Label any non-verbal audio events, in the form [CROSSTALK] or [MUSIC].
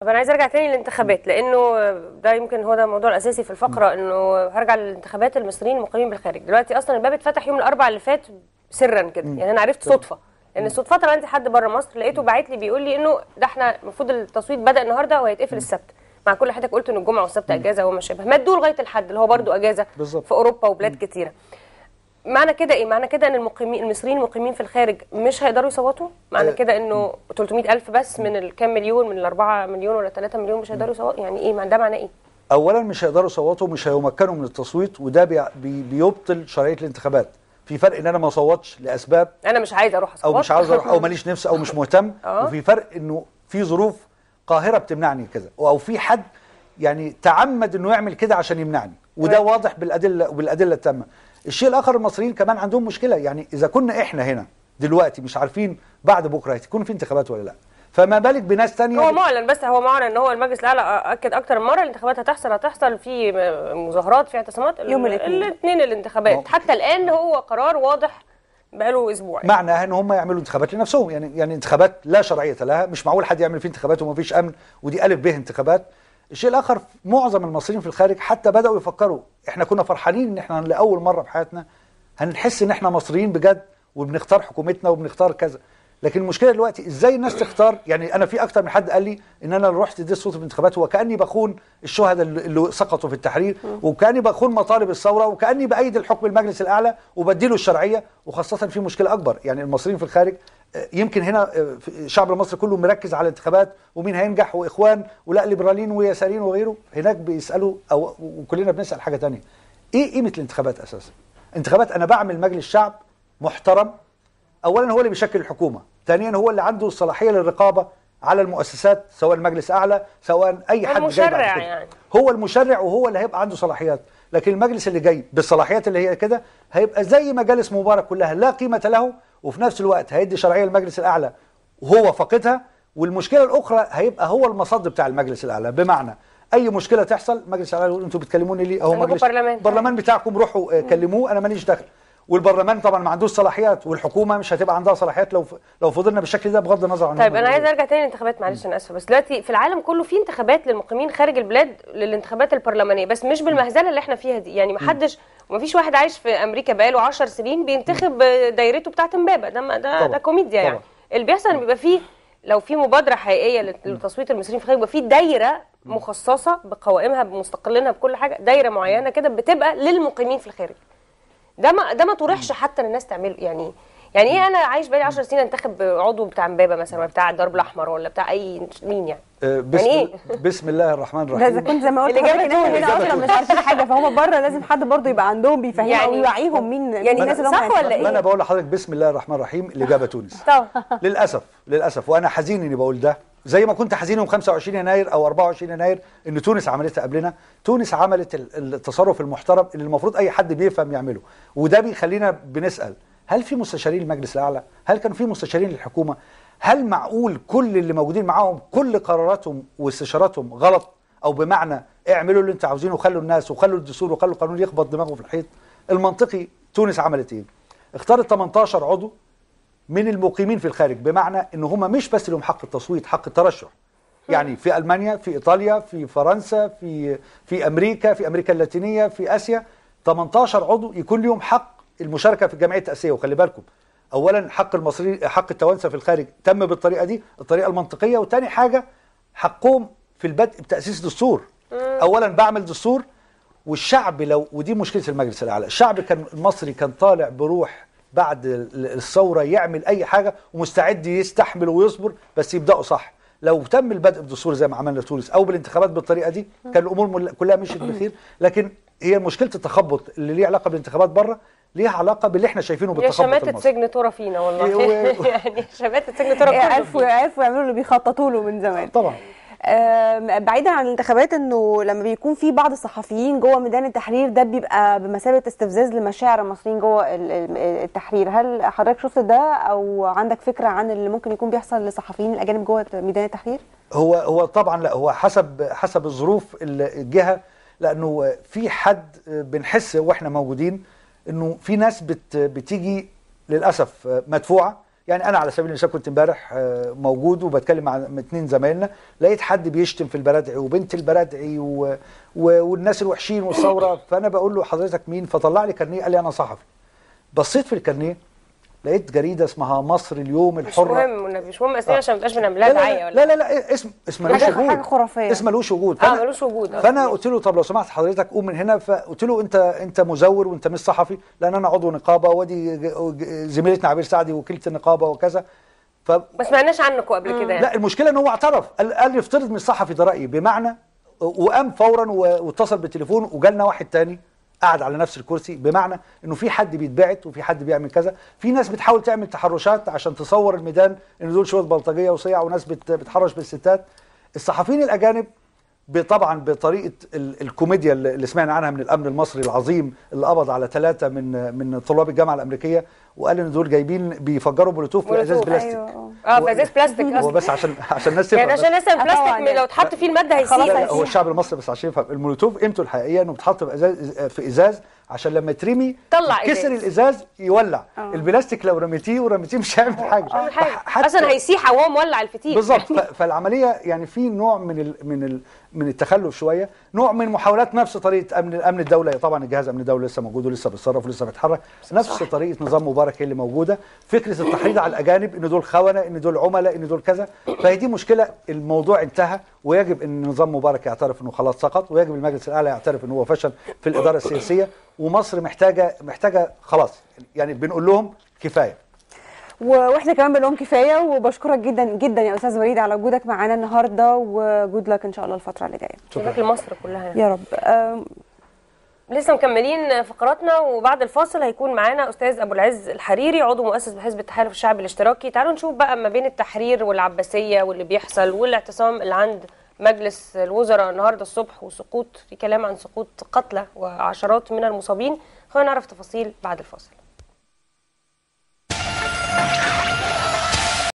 طب أنا عايز أرجع تاني للانتخابات لأنه ده يمكن هو ده الموضوع الأساسي في الفقرة إنه هرجع للانتخابات المصريين المقيمين بالخارج. دلوقتي أصلا الباب اتفتح يوم الأربعاء اللي فات سرا كده يعني أنا عرفت صدفة لأن صدفه عندي حد بره مصر لقيته باعت لي بيقول لي إنه ده إحنا المفروض التصويت بدأ النهارده وهيتقفل السبت. مع كل حضرتك قلت إن الجمعة والسبت أجازة وما شابه مدوا لغاية الحد اللي هو برضو أجازة بالظبط. في أوروبا وبلاد كتيرة. معنى كده إيه؟ معنى كده إن المقيمين المصريين المقيمين في الخارج مش هيقدروا يصوتوا؟ معنى آه. كده إنه 300 ألف بس من الكام مليون من الأربعة مليون ولا 3 مليون مش هيقدروا يصوتوا؟ يعني إيه؟ معنى- ده معناه إيه؟ اولا مش هيقدروا يصوتوا مش هيمكنوا من التصويت وده بي بي بيبطل شرعية الانتخابات. في فرق إن أنا ما أصوتش لأسباب أنا مش عايز أروح أصوت. أو مش عاوز أروح أو [LAUGHS] ماليش نفس أو مش مهتم. آه. وفي فرق إنه في ظروف قاهرة بتمنعني كذا أو في حد يعني تعمد إنه يعمل كده عشان يمنعني. وده. واضح بالادله وبالادله التامة. الشيء الآخر المصريين كمان عندهم مشكلة. يعني إذا كنا إحنا هنا دلوقتي مش عارفين بعد بكرة هتكون في انتخابات ولا لا. فما بالك بناس تانية هو معلن بس هو معلن إن هو المجلس الأعلى أكد أكتر من مرة الانتخابات هتحصل هتحصل في مظاهرات في اعتصامات يوم الاثنين. الاثنين الانتخابات. مو- حتى الآن هو قرار واضح بقاله أسبوع يعني. معناها إن هم يعملوا انتخابات لنفسهم. يعني يعني انتخابات لا شرعية لها مش معقول حد يعمل فيه انتخابات وما فيش أمن ودي ألف ب انتخابات. الشيء الآخر معظم المصريين في الخارج حتى بدأوا يفكروا إحنا كنا فرحانين إن إحنا لأول مرة في حياتنا هنحس إن إحنا مصريين بجد وبنختار حكومتنا وبنختار كذا. لكن المشكلة دلوقتي إزاي الناس تختار؟ يعني أنا في أكتر من حد قال لي إن أنا لو رحت اديت صوت في الانتخابات وكأني بخون الشهداء اللي سقطوا في التحرير وكأني بخون مطالب الثورة وكأني بأيد الحكم المجلس الأعلى وبديله الشرعية وخاصة في مشكلة أكبر. يعني المصريين في الخارج يمكن هنا آه، الشعب المصري كله مركز على الانتخابات ومين هينجح وإخوان ولا ليبراليين ويساريين وغيره. هناك بيسألوا أو وكلنا بنسأل حاجة تانية. إيه قيمة الانتخابات أساسا؟ انتخابات أنا بعمل مجلس شعب محترم. اولا هو اللي بيشكل الحكومة. ثانيا هو اللي عنده الصلاحية للرقابة على المؤسسات سواء المجلس أعلى سواء أي حد جاي بعد. يعني. هو المشرع وهو اللي هيبقى عنده صلاحيات. لكن المجلس اللي جاي بالصلاحيات اللي هي كده هيبقى زي مجالس مبارك كلها لا قيمة له وفي نفس الوقت هيدي شرعية للمجلس الأعلى وهو فاقدها والمشكلة الأخرى هيبقى هو المصد بتاع المجلس الأعلى. بمعنى أي مشكلة تحصل المجلس الأعلى يقول أنتوا بتكلموني ليه؟ أهو مجلس برلمان. البرلمان بتاعكم روحوا آه، كلموه أنا ماليش دخل. والبرلمان طبعا ما عندوش صلاحيات والحكومة مش هتبقى عندها صلاحيات لو لو فضلنا بالشكل ده بغض النظر عن طيب أنا عايز أرجع تاني للانتخابات معلش أنا آسفة بس دلوقتي في العالم كله في انتخابات للمقيمين خارج البلاد للانتخابات البرلمانية بس مش بالمهزلة اللي إحنا فيها دي. يعني ما حدش وما فيش واحد عايش في أمريكا بقاله 10 سنين بينتخب دايرته بتاعت امبابة. ده ده. ده كوميديا يعني. طبعا. اللي بيحصل إن بيبقى فيه لو في مبادرة حقيقية لتصويت المصريين في الخارج يبقى في دايرة مخصصة بقوائمها بمستقلينها بكل حاجة دايرة معينة كده بتبقى للمقيمين في الخارج. ده ما ده ما طرحش حتى إن الناس تعمله يعني يعني إيه أنا عايش بقالي 10 سنين أنتخب عضو بتاع أمبابة مثلا ولا بتاع الدرب الأحمر ولا بتاع أي مين يعني؟ آه، بسم, يعني بسم الله الرحمن ده إذا الرحيم كنت زي ما قلت تونس. هنا أصلا مش عارفين حاجة فهم بره لازم حد برضه يبقى عندهم بيفهمهم يعني- أو يوعيهم مين يعني مين الناس اللي هم صح ولا. إيه؟ ما أنا بقول لحضرتك بسم الله الرحمن الرحيم الإجابة تونس. طب. للأسف للأسف. وأنا حزين إني بقول ده. زي ما كنت حزين يوم 25 يناير أو 24 يناير إن تونس عملتها قبلنا. تونس عملت ال- التصرف المحترم اللي المفروض أي حد بيفهم يعمله. وده بيخلينا بنسأل هل في مستشارين المجلس الأعلى؟ هل كان في مستشارين للحكومة؟ هل معقول كل اللي موجودين معاهم كل قراراتهم واستشاراتهم غلط؟ أو بمعنى اعملوا اللي أنتوا عاوزينه وخلوا الناس وخلوا الدستور وخلوا القانون يخبط دماغه في الحيط؟ المنطقي تونس عملت إيه؟ اختارت 18 عضو من المقيمين في الخارج بمعنى إن هم مش بس لهم حق التصويت حق الترشح. يعني في ألمانيا في إيطاليا في فرنسا في في أمريكا في أمريكا اللاتينية في آسيا 18 عضو يكون لهم حق المشاركة في الجمعية التاسيسيه وخلي بالكم اولا حق المصري حق التوانسة في الخارج تم بالطريقة دي الطريقة المنطقية وتاني حاجة حقهم في البدء بتأسيس دستور. اولا بعمل دستور والشعب لو ودي مشكلة المجلس الأعلى الشعب كان المصري كان طالع بروح بعد ال- الثورة يعمل أي حاجة ومستعد يستحمل ويصبر بس يبدأوا صح. لو تم البدء بدستور زي ما عملنا في تونس أو بالانتخابات بالطريقة دي كان الأمور كلها مشيت بخير. لكن هي مشكلة التخبط اللي ليها علاقة بالانتخابات بره ليها علاقة باللي إحنا شايفينه يا بالتخبط شماتة المصري سجن ترى فينا والله. و- [LAUGHS] يعني شماتة سجن ترى إيه، كله عرفوا. عرفوا يعملوا اللي بيخططوا له من زمان. طبعا. بعيدا عن الانتخابات إنه لما بيكون في بعض الصحفيين جوه ميدان التحرير ده بيبقى بمثابة استفزاز لمشاعر المصريين جوه ال- ال- التحرير. هل حضرتك شفت ده أو عندك فكرة عن اللي ممكن يكون بيحصل للصحفيين الأجانب جوه ميدان التحرير؟ هو هو طبعا لا هو حسب حسب الظروف ال- الجهة لأنه في حد بنحس وإحنا موجودين إنه في ناس بت بتيجي للأسف مدفوعة. يعني أنا على سبيل المثال كنت امبارح آه، موجود وبتكلم مع اتنين زمايلنا لقيت حد بيشتم في البرادعي وبنت البرادعي و... و... والناس الوحشين والثورة. فأنا بقول له حضرتك مين؟ فطلع لي كارنيه قال لي أنا صحفي. بصيت في الكارنيه لقيت جريدة اسمها مصر اليوم مش الحرة. مهم والنبي، مش مهم اسامي عشان ما يبقاش بنعمل لا لها لا دعاية لا, ولا لا لا لا اسم اسم ملوش وجود حاجة خرافية. اسم ملوش وجود. آه ملوش وجود آه. فأنا قلت له طب لو سمحت حضرتك قوم من هنا. فقلت له انت أنت مزور وأنت مش صحفي لأن أنا عضو نقابة ودي ج- زميلتنا عبير سعدي وكيلة النقابة وكذا. ف ما سمعناش عنكم قبل كده يعني. لا المشكلة إن هو اعترف. قال, قال لي افترض من الصحفي ده رأيي. بمعنى وقام فورا واتصل بالتليفون وجالنا واحد تاني. قعد على نفس الكرسي بمعنى إنه في حد بيتبعت وفي حد بيعمل كذا. في ناس بتحاول تعمل تحرشات عشان تصور الميدان ان دول شوية بلطجية وصيع وناس بت- بتحرش بالستات. الصحفيين الأجانب طبعا بطريقة ال- الكوميديا اللي سمعنا عنها من الأمن المصري العظيم اللي قبض على ثلاثة من من طلاب الجامعة الأمريكية وقال إن دول جايبين بيفجروا مولوتوف في ازاز بلاستيك. أيوة. آه هو- في ازاز بلاستيك هو أصلا بس عشان عشان الناس تفهم يعني. عشان آه طبعاً البلاستيك يعني. لو اتحط فيه المادة هيسيح. هو الشعب المصري بس عشان يفهم المولوتوف قيمته الحقيقية إنه بيتحط في إزاز في إزاز عشان لما يترمي طلع كسر. الإزاز يولع. آه. البلاستيك لو رميتيه ورميتيه مش هيعمل حاجة. أول حاجة. حتى- أصلا هيسيح وهو مولع الفتيل. بالظبط. ف- فالعملية يعني في نوع من ال من ال من التخلف شوية. نوع من محاولات نفس طريقة امن أمن الدولة. طبعا الجهاز أمن الدولة لسه موجود ولسه بيتصرف ولسه بيتحرك. نفس طريقة نظام مبارك هي اللي موجودة. فكرة التحريض على الأجانب إن دول خونة إن دول عملاء إن دول كذا. فهي دي مشكلة. الموضوع انتهى. ويجب إن نظام مبارك يعترف إنه خلاص سقط ويجب المجلس الأعلى يعترف انه هو فشل في الإدارة السياسية ومصر محتاجه محتاجة خلاص يعني بنقول لهم كفاية. و- وإحنا كمان بنقول لهم كفاية وبشكرك جدا جدا يا أستاذ وليد على وجودك معانا النهارده وجود لك إن شاء الله الفترة اللي جاية. شباك لمصر كلها يعني. يا رب. أم، لسه مكملين فقراتنا وبعد الفاصل هيكون معانا أستاذ أبو العز الحريري عضو مؤسس بحزب التحالف الشعبي الاشتراكي. تعالوا نشوف بقى ما بين التحرير والعباسية واللي بيحصل والإعتصام اللي عند مجلس الوزراء النهارده الصبح وسقوط في كلام عن سقوط قتلى وعشرات من المصابين. خلينا نعرف تفاصيل بعد الفاصل.